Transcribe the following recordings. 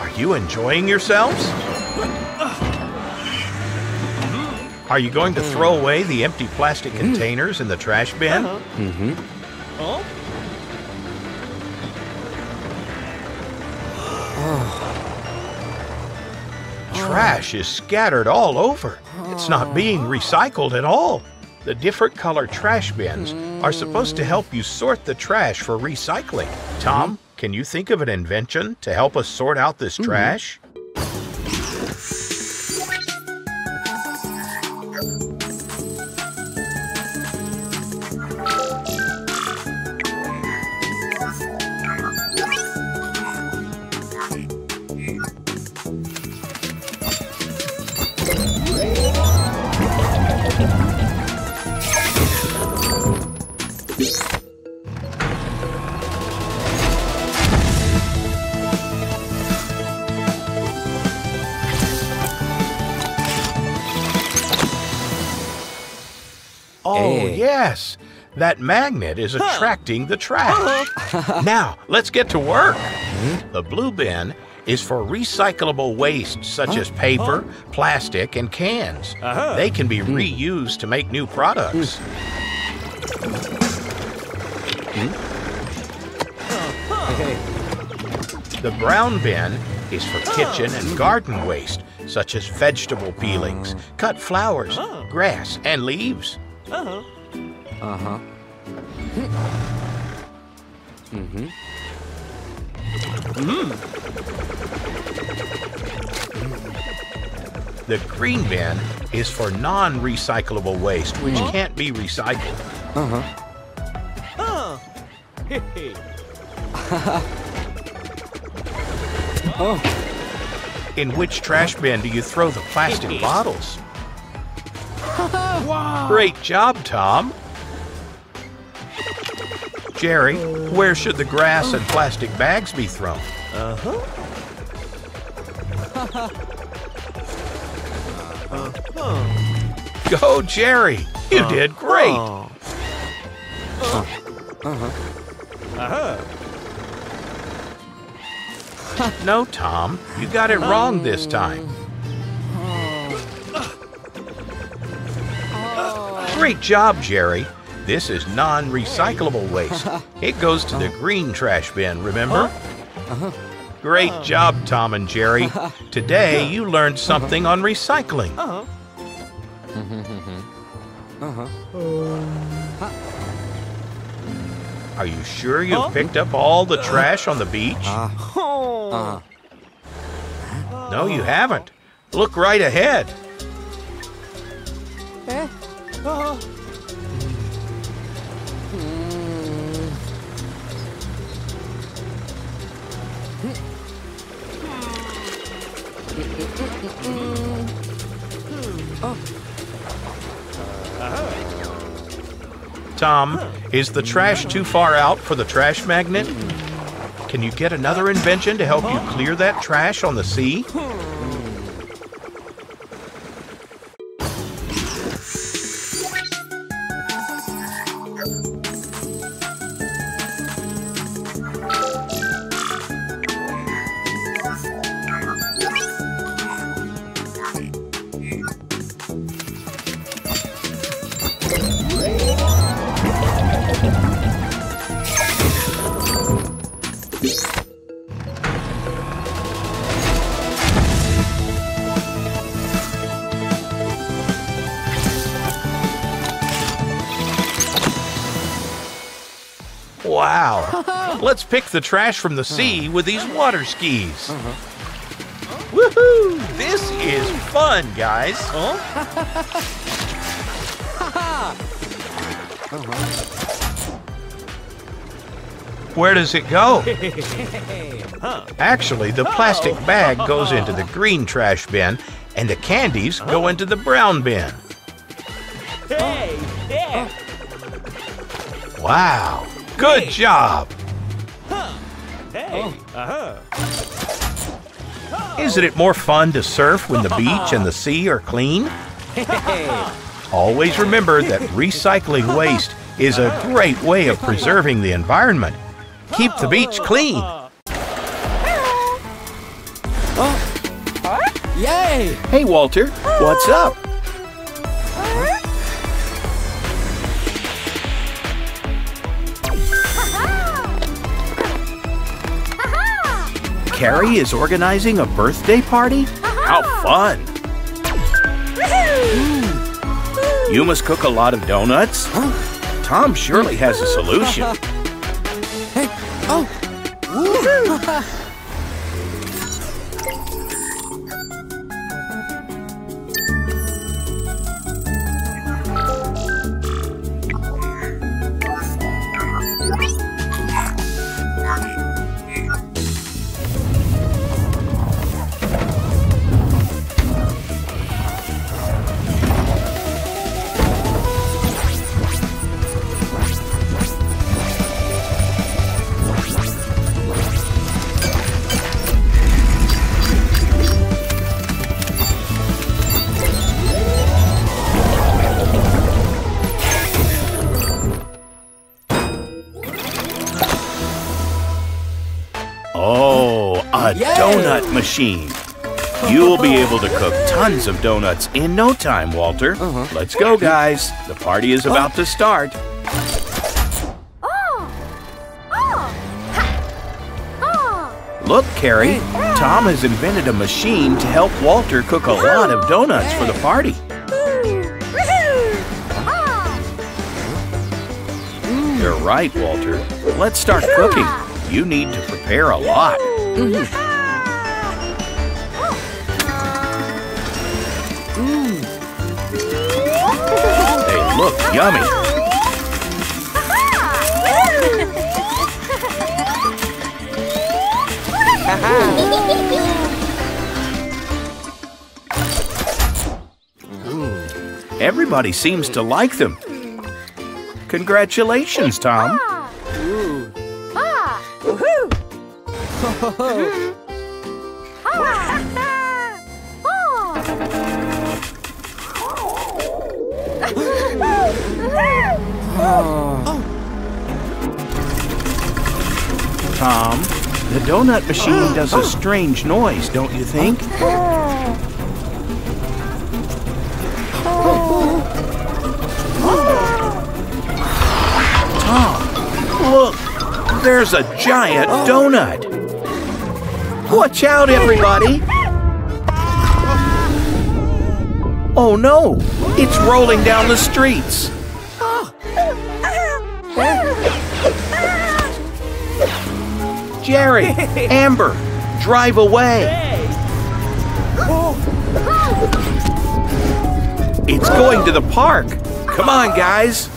Are you enjoying yourselves? Are you going to throw away the empty plastic containers in the trash bin? Mm-hmm. Oh? Trash is scattered all over. It's not being recycled at all. The different color trash bins are supposed to help you sort the trash for recycling. Tom, can you think of an invention to help us sort out this hmm. trash? Oh, Hey. yes. That magnet is attracting the trash. Uh-huh. now, let's get to work. Hmm? The blue bin is for recyclable waste such as paper, plastic, and cans. Uh-huh. They can be hmm. reused to make new products. Hmm. The brown bin is for kitchen and garden waste, such as vegetable peelings, cut flowers, grass, and leaves. Uh-huh. Uh-huh. Mm-hmm. The green bin is for non recyclable waste, which can't be recycled. Uh-huh. Huh. Hey, hey. Oh. In which trash bin do you throw the plastic bottles? Wow. Great job, Tom. Jerry, where should the grass and plastic bags be thrown? Uh-huh. Uh-huh. Go, Jerry! You did great! Uh-huh. Uh-huh. No, Tom, you got it wrong this time. Great job, Jerry. This is non recyclable waste. It goes to the oh. green trash bin, remember? Uh-huh. Great oh. job, Tom and Jerry. Today you learned something on recycling. Uh-huh. Mm-hmm, mm-hmm, mm-hmm. Uh-huh. Are you sure you've picked up all the uh-huh. trash on the beach? Uh-huh. Oh. Uh-huh. No, you haven't. Look right ahead. Eh? Tom, is the trash too far out for the trash magnet? Can you get another invention to help you clear that trash on the sea? Wow. Let's pick the trash from the hmm. sea with these water skis. Uh-huh. Woohoo! This is fun, guys. Uh-huh. Where does it go? Actually, the plastic bag goes into the green trash bin, and the candies go into the brown bin. hey, yeah. Wow. Good job. Hey. Uh-huh. Isn't it more fun to surf when the beach and the sea are clean? Always remember that recycling waste is a great way of preserving the environment. Keep the beach clean. Yay! Hey, Walter, what's up? Carrie is organizing a birthday party? How fun! Hmm. You must cook a lot of donuts? Tom surely has a solution. Oh! Oh, donut machine. You'll be able to cook tons of donuts in no time, Walter. Uh-huh. Let's go, guys. The party is about to start. Look, Carrie, Tom has invented a machine to help Walter cook a lot of donuts for the party. You're right, Walter. Let's start cooking. You need to prepare a lot. They look yummy. Everybody seems to like them. Congratulations, Tom. Tom, the donut machine does a strange noise, don't you think? Tom, look, there's a giant donut. Watch out, everybody. Oh no, it's rolling down the streets. Jerry, Amber, drive away. It's going to the park. Come on, guys.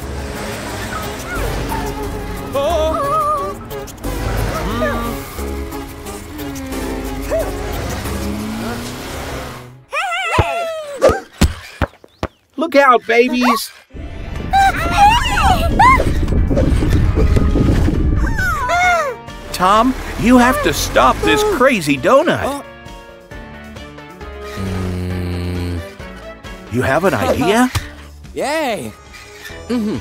Look out, babies. Tom, you have to stop this crazy donut. You have an idea? Yay! Mm-hmm.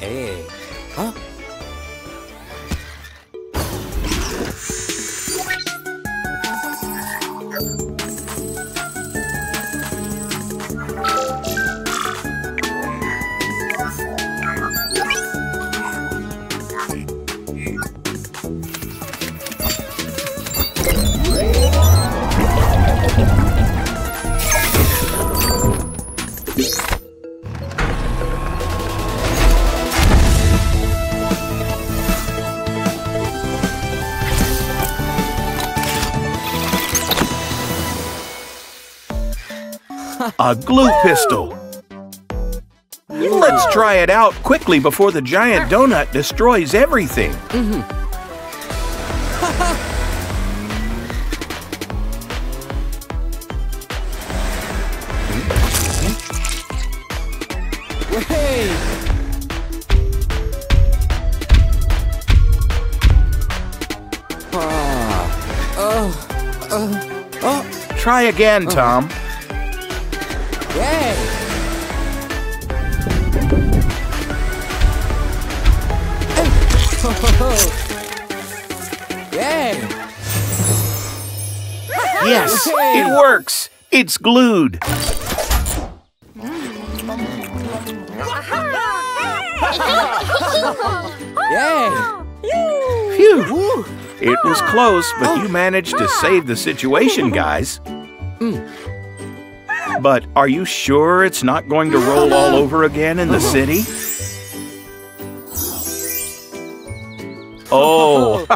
Hey. Huh? A glue pistol. Let's try it out quickly before the giant donut destroys everything. Uh. Oh. Try again, Tom. Yay! Yes, Hey. it works. It's glued. Yay! Phew. It was close, but you oh. managed to save the situation, guys. But are you sure it's not going to roll all over again in the city? Oh.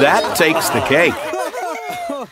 that takes the cake.